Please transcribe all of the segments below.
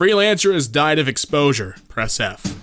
Freelancer has died of exposure. Press F.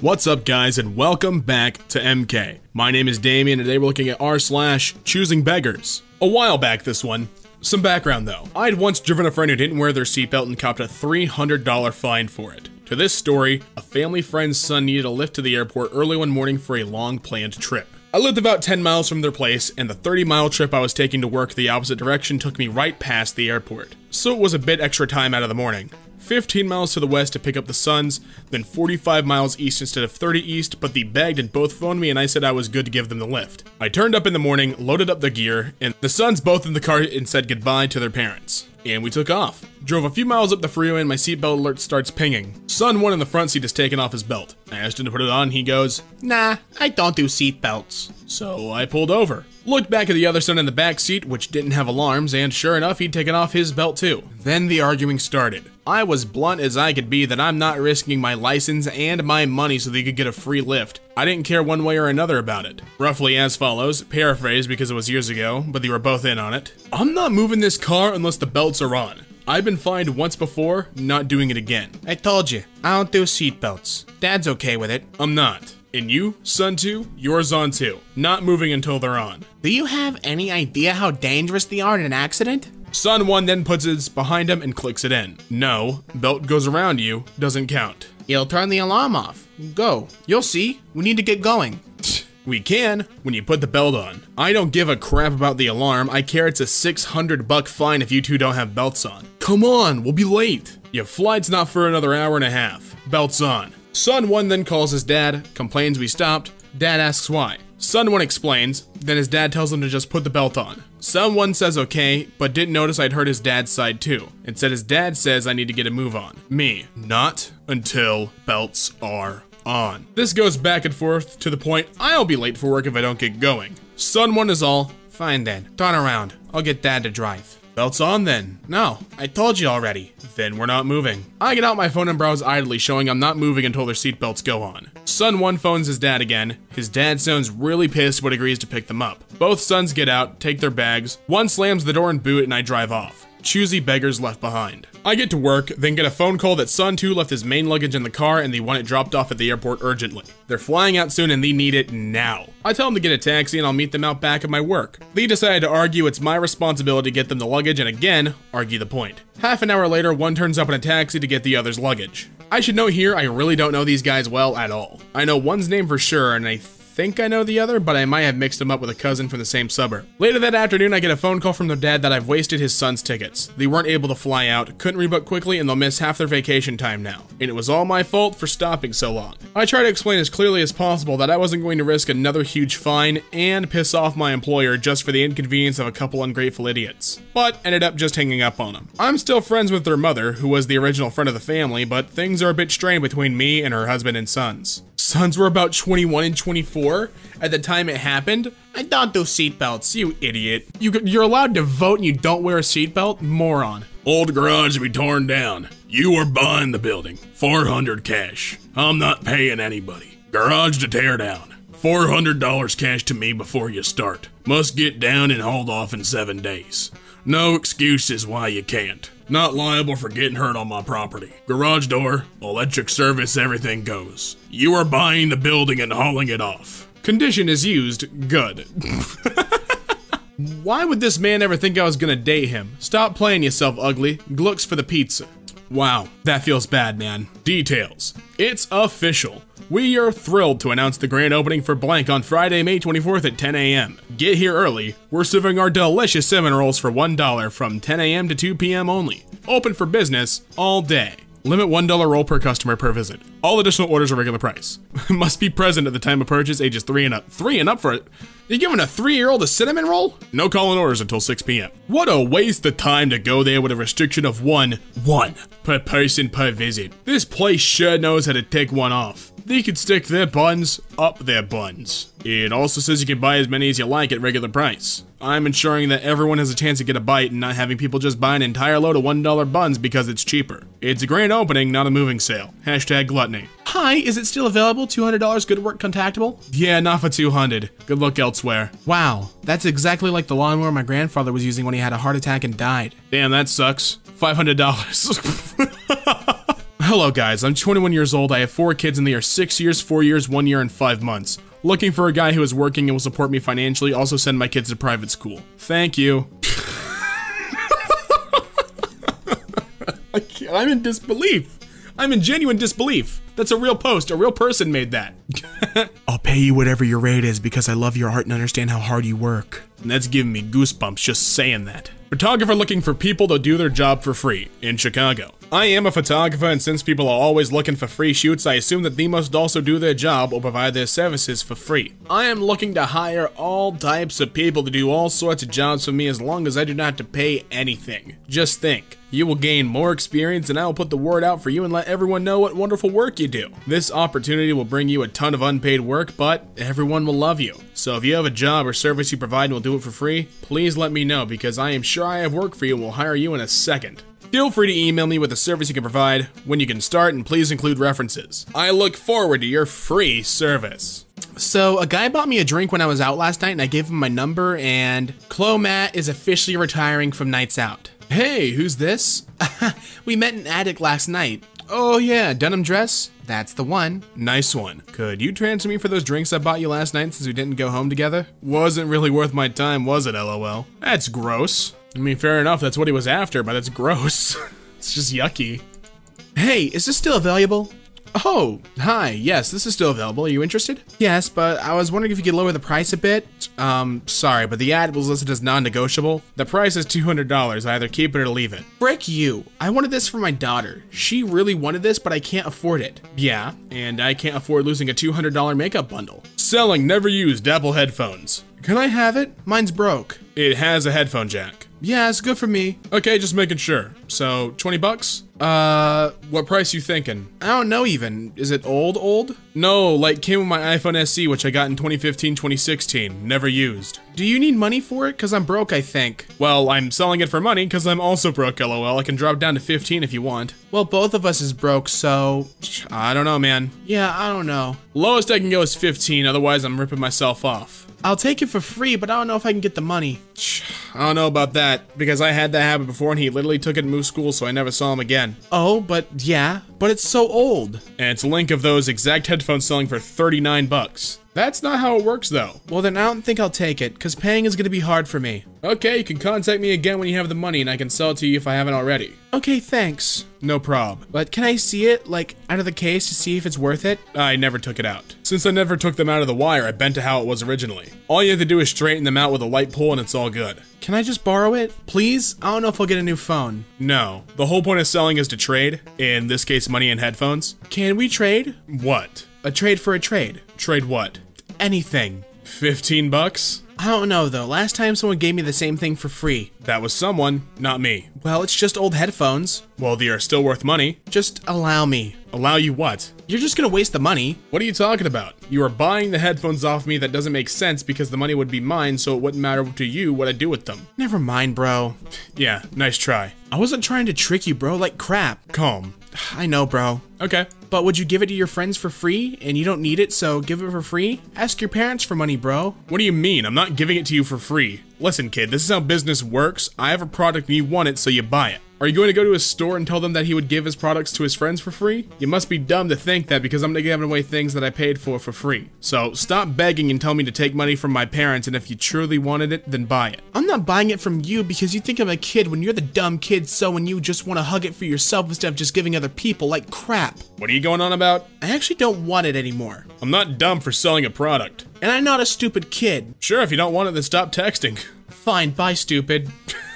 What's up guys and welcome back to EmKay. My name is Damien and today we're looking at r slash choosing beggars. A while back this one. Some background though. I'd once driven a friend who didn't wear their seatbelt and copped a $300 fine for it. To this story, a family friend's son needed a lift to the airport early one morning for a long planned trip. I lived about 10 miles from their place, and the 30 mile trip I was taking to work the opposite direction took me right past the airport. So it was a bit extra time out of the morning. 15 miles to the west to pick up the sons, then 45 miles east instead of 30 east, but the bagged and both phoned me and I said I was good to give them the lift. I turned up in the morning, loaded up the gear, and the sons both in the car and said goodbye to their parents. And we took off. Drove a few miles up the freeway and my seatbelt alert starts pinging. Son one in the front seat has taken off his belt. I asked him to put it on, he goes, Nah, I don't do seatbelts. So I pulled over. Looked back at the other son in the back seat, which didn't have alarms, and sure enough, he'd taken off his belt too. Then the arguing started. I was blunt as I could be that I'm not risking my license and my money so they could get a free lift. I didn't care one way or another about it. Roughly as follows, paraphrase because it was years ago, but they were both in on it. I'm not moving this car unless the belts are on. I've been fined once before, not doing it again. I told you, I don't do seatbelts. Dad's okay with it. I'm not. And you, son two, yours on too. Not moving until they're on. Do you have any idea how dangerous they are in an accident? Son one then puts his behind him and clicks it in. No, belt goes around you, doesn't count. You'll turn the alarm off. Go. You'll see. We need to get going. We can, when you put the belt on. I don't give a crap about the alarm, I care it's a 600 buck fine if you two don't have belts on. Come on, we'll be late. Your flight's not for another hour and a half. Belts on. Son 1 then calls his dad, complains we stopped. Dad asks why. Son 1 explains, then his dad tells him to just put the belt on. Son 1 says okay, but didn't notice I'd heard his dad's side too, and said his dad says I need to get a move on. Me, not until belts are on. This goes back and forth to the point I'll be late for work if I don't get going. Son 1 is all, Fine then. Turn around. I'll get dad to drive. belts on then. No, I told you already. Then we're not moving. I get out my phone and browse idly, showing I'm not moving until their seatbelts go on. Son 1 phones his dad again. His dad sounds really pissed but agrees to pick them up. Both sons get out, take their bags. One slams the door and boot and I drive off. Choosy beggars left behind. I get to work, then get a phone call that Son 2 left his main luggage in the car and they want it dropped off at the airport urgently. They're flying out soon and they need it now. I tell them to get a taxi and I'll meet them out back at my work. They decide to argue it's my responsibility to get them the luggage and again, argue the point. Half an hour later, one turns up in a taxi to get the other's luggage. I should note here, I really don't know these guys well at all. I know one's name for sure and I think I know the other, but I might have mixed them up with a cousin from the same suburb. Later that afternoon, I get a phone call from their dad that I've wasted his son's tickets. They weren't able to fly out, couldn't rebook quickly, and they'll miss half their vacation time now. And it was all my fault for stopping so long. I try to explain as clearly as possible that I wasn't going to risk another huge fine and piss off my employer just for the inconvenience of a couple ungrateful idiots. But ended up just hanging up on them. I'm still friends with their mother, who was the original friend of the family, but things are a bit strained between me and her husband and sons sons were about 21 and 24 at the time it happened. I don't do seatbelts, you idiot. You, you're allowed to vote and you don't wear a seatbelt? Moron. Old garage to be torn down. You are buying the building. 400 cash. I'm not paying anybody. Garage to tear down. $400 cash to me before you start. Must get down and hauled off in seven days. No excuses why you can't. Not liable for getting hurt on my property. Garage door, electric service, everything goes. You are buying the building and hauling it off. Condition is used. Good. Why would this man ever think I was gonna date him? Stop playing yourself, ugly. Glooks for the pizza. Wow, that feels bad, man. Details. It's official. We are thrilled to announce the grand opening for Blank on Friday, May 24th at 10 a.m. Get here early. We're serving our delicious cinnamon rolls for $1 from 10 a.m. to 2 p.m. only. Open for business all day. Limit $1 roll per customer per visit. All additional orders are regular price. Must be present at the time of purchase, ages 3 and up. 3 and up for it? You're giving a 3-year-old a cinnamon roll? No calling orders until 6 p.m. What a waste of time to go there with a restriction of one, one per person per visit. This place sure knows how to take one off. They could stick their buns up their buns. It also says you can buy as many as you like at regular price. I'm ensuring that everyone has a chance to get a bite and not having people just buy an entire load of $1 buns because it's cheaper. It's a grand opening, not a moving sale. Hashtag gluttony. Hi, is it still available? $200 good work contactable? Yeah, not for 200. Good luck elsewhere. Wow, that's exactly like the lawnmower my grandfather was using when he had a heart attack and died. Damn, that sucks. $500. Hello guys, I'm 21 years old, I have four kids and they are 6 years, 4 years, 1 year, and 5 months. Looking for a guy who is working and will support me financially, also send my kids to private school. Thank you. I'm in disbelief. I'm in genuine disbelief. That's a real post, a real person made that. I'll pay you whatever your rate is because I love your art and understand how hard you work. And that's giving me goosebumps just saying that. Photographer looking for people to do their job for free in Chicago. I am a photographer, and since people are always looking for free shoots, I assume that they must also do their job or provide their services for free. I am looking to hire all types of people to do all sorts of jobs for me as long as I do not have to pay anything. Just think. You will gain more experience and I will put the word out for you and let everyone know what wonderful work you do. This opportunity will bring you a ton of unpaid work, but everyone will love you. So if you have a job or service you provide and will do it for free, please let me know because I am sure I have work for you and will hire you in a second. Feel free to email me with the service you can provide, when you can start, and please include references. I look forward to your free service. So, a guy bought me a drink when I was out last night and I gave him my number, and Clomat is officially retiring from Nights Out. Hey, who's this? we met in Attic last night. Oh, yeah, denim dress? That's the one. Nice one. Could you transfer me for those drinks I bought you last night since we didn't go home together? Wasn't really worth my time, was it, lol? That's gross. I mean, fair enough, that's what he was after, but it's gross. it's just yucky. Hey, is this still available? Oh, hi. Yes, this is still available. Are you interested? Yes, but I was wondering if you could lower the price a bit. Um, sorry, but the ad was listed as non-negotiable. The price is $200. I either keep it or leave it. Frick you. I wanted this for my daughter. She really wanted this, but I can't afford it. Yeah, and I can't afford losing a $200 makeup bundle. Selling never used Apple headphones. Can I have it? Mine's broke. It has a headphone jack. Yeah, it's good for me. Okay, just making sure. So, 20 bucks? Uh, what price you thinking? I don't know even. Is it old old? No, like came with my iPhone SE, which I got in 2015, 2016. Never used. Do you need money for it? Cause I'm broke, I think. Well, I'm selling it for money because I'm also broke, lol. I can drop down to 15 if you want. Well, both of us is broke, so... I don't know, man. Yeah, I don't know. Lowest I can go is 15, otherwise I'm ripping myself off. I'll take it for free, but I don't know if I can get the money. I don't know about that, because I had that happen before and he literally took it and moved school, so I never saw him again. Oh, but yeah, but it's so old. And it's a link of those exact headphones selling for 39 bucks. That's not how it works though. Well then I don't think I'll take it, cause paying is gonna be hard for me. Okay, you can contact me again when you have the money and I can sell it to you if I haven't already. Okay, thanks. No prob. But can I see it, like, out of the case to see if it's worth it? I never took it out. Since I never took them out of the wire, I bent to how it was originally. All you have to do is straighten them out with a light pull and it's all good. Can I just borrow it? Please? I don't know if I'll get a new phone. No. The whole point of selling is to trade, in this case money and headphones. Can we trade? What? A trade for a trade. Trade what? Anything. 15 bucks? I don't know though. Last time someone gave me the same thing for free. That was someone, not me. Well, it's just old headphones. Well, they are still worth money. Just allow me. Allow you what? You're just gonna waste the money. What are you talking about? You are buying the headphones off me that doesn't make sense because the money would be mine, so it wouldn't matter to you what I do with them. Never mind, bro. Yeah, nice try. I wasn't trying to trick you, bro, like crap. Calm. I know, bro. Okay. But would you give it to your friends for free and you don't need it, so give it for free? Ask your parents for money, bro. What do you mean? I'm not giving it to you for free. Listen, kid, this is how business works. I have a product and you want it, so you buy it. Are you going to go to his store and tell them that he would give his products to his friends for free? You must be dumb to think that because I'm giving away things that I paid for for free. So stop begging and tell me to take money from my parents and if you truly wanted it, then buy it. I'm not buying it from you because you think I'm a kid when you're the dumb kid so when you just want to hug it for yourself instead of just giving other people like crap. What are you going on about? I actually don't want it anymore. I'm not dumb for selling a product. And I'm not a stupid kid. Sure, if you don't want it, then stop texting. Fine, bye stupid.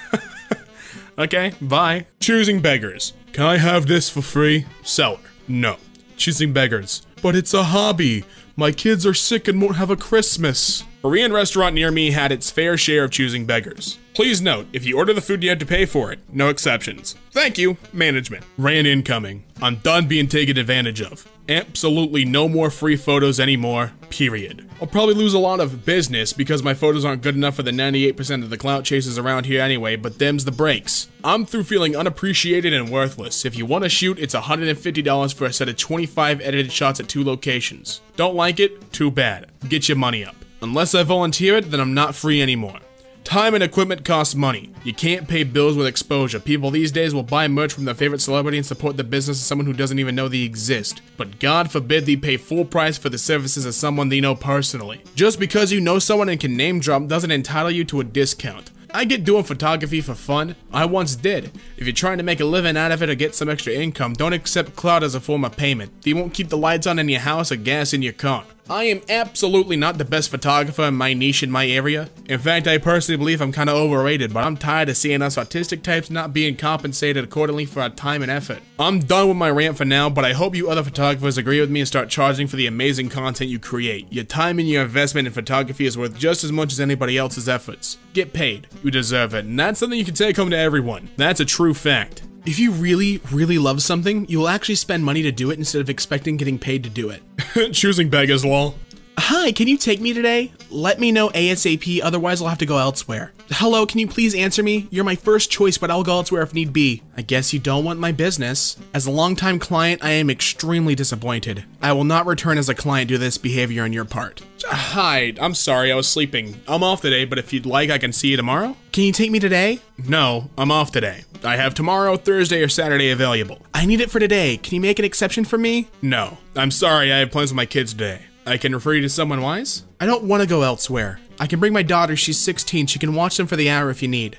Okay, bye. Choosing beggars. Can I have this for free? Seller. No. Choosing beggars. But it's a hobby. My kids are sick and won't have a Christmas. Korean restaurant near me had its fair share of choosing beggars. Please note, if you order the food, you have to pay for it. No exceptions. Thank you, management. Rand incoming. I'm done being taken advantage of. Absolutely no more free photos anymore, period. I'll probably lose a lot of business because my photos aren't good enough for the 98% of the clout chasers around here anyway, but them's the breaks. I'm through feeling unappreciated and worthless. If you want to shoot, it's $150 for a set of 25 edited shots at two locations. Don't like it? Too bad. Get your money up. Unless I volunteer it, then I'm not free anymore. Time and equipment costs money. You can't pay bills with exposure. People these days will buy merch from their favorite celebrity and support the business of someone who doesn't even know they exist. But God forbid they pay full price for the services of someone they know personally. Just because you know someone and can name drop doesn't entitle you to a discount. I get doing photography for fun. I once did. If you're trying to make a living out of it or get some extra income, don't accept clout as a form of payment. They won't keep the lights on in your house or gas in your car. I am absolutely not the best photographer in my niche in my area. In fact, I personally believe I'm kinda overrated, but I'm tired of seeing us autistic types not being compensated accordingly for our time and effort. I'm done with my rant for now, but I hope you other photographers agree with me and start charging for the amazing content you create. Your time and your investment in photography is worth just as much as anybody else's efforts. Get paid. You deserve it, and that's something you can take home to everyone. That's a true fact. If you really, really love something, you'll actually spend money to do it instead of expecting getting paid to do it. Choosing beggars law. Hi, can you take me today? Let me know ASAP, otherwise I'll have to go elsewhere. Hello, can you please answer me? You're my first choice, but I'll go elsewhere if need be. I guess you don't want my business. As a longtime client, I am extremely disappointed. I will not return as a client due to this behavior on your part. Hi, I'm sorry, I was sleeping. I'm off today, but if you'd like, I can see you tomorrow? Can you take me today? No, I'm off today. I have tomorrow, Thursday, or Saturday available. I need it for today. Can you make an exception for me? No, I'm sorry, I have plans with my kids today. I can refer you to someone wise? I don't want to go elsewhere. I can bring my daughter, she's 16. She can watch them for the hour if you need.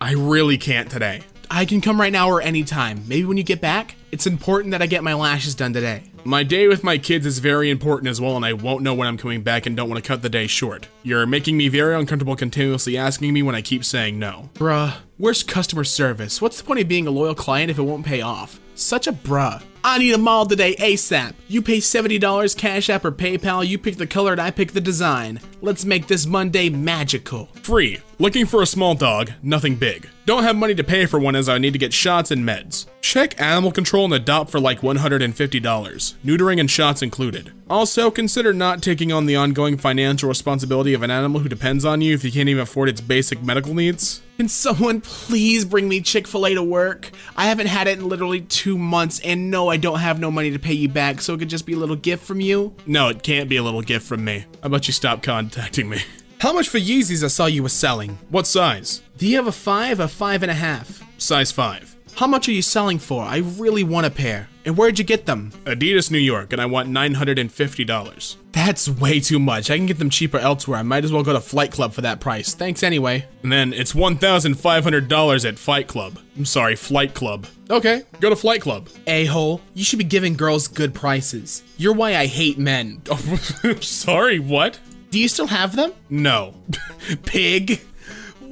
I really can't today. I can come right now or anytime. Maybe when you get back? It's important that I get my lashes done today. My day with my kids is very important as well, and I won't know when I'm coming back and don't want to cut the day short. You're making me very uncomfortable continuously asking me when I keep saying no. Bruh, where's customer service? What's the point of being a loyal client if it won't pay off? Such a bruh. I need a model today ASAP. You pay $70 Cash App or PayPal, you pick the color and I pick the design. Let's make this Monday magical. Free. Looking for a small dog, nothing big. Don't have money to pay for one as I need to get shots and meds. Check animal control and adopt for like $150. Neutering and shots included. Also, consider not taking on the ongoing financial responsibility of an animal who depends on you if you can't even afford its basic medical needs. Can someone please bring me Chick-fil-A to work? I haven't had it in literally two months and no, I don't have no money to pay you back, so it could just be a little gift from you. No, it can't be a little gift from me. How about you stop contacting me? How much for Yeezys I saw you were selling? What size? Do you have a five, a five and a half? Size 5. How much are you selling for? I really want a pair. And where'd you get them? Adidas New York, and I want $950. That's way too much. I can get them cheaper elsewhere. I might as well go to Flight Club for that price. Thanks anyway. And then it's $1,500 at Fight Club. I'm sorry, Flight Club. Okay, go to Flight Club. A-hole, you should be giving girls good prices. You're why I hate men. Sorry, what? Do you still have them? No. Pig.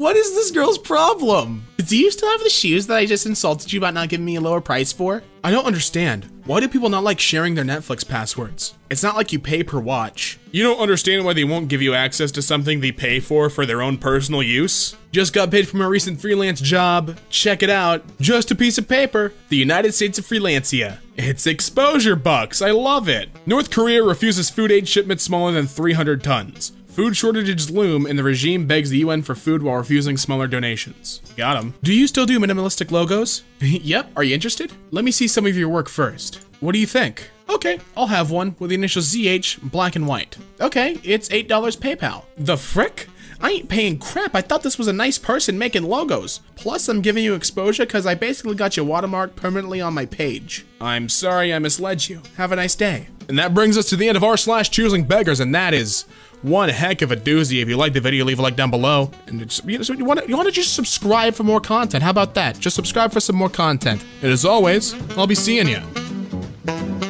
What is this girl's problem? Do you still have the shoes that I just insulted you about not giving me a lower price for? I don't understand. Why do people not like sharing their Netflix passwords? It's not like you pay per watch. You don't understand why they won't give you access to something they pay for for their own personal use? Just got paid from a recent freelance job. Check it out. Just a piece of paper. The United States of Freelancia. It's exposure bucks. I love it. North Korea refuses food aid shipments smaller than 300 tons. Food shortages loom, and the regime begs the UN for food while refusing smaller donations. Got him. Do you still do minimalistic logos? yep, are you interested? Let me see some of your work first. What do you think? Okay, I'll have one with the initial ZH, black and white. Okay, it's $8 PayPal. The frick? I ain't paying crap. I thought this was a nice person making logos. Plus, I'm giving you exposure because I basically got your watermark permanently on my page. I'm sorry I misled you. Have a nice day. And that brings us to the end of r slash choosing beggars, and that is one heck of a doozy. If you liked the video, leave a like down below. And you want to you want to just subscribe for more content. How about that? Just subscribe for some more content. And as always, I'll be seeing you.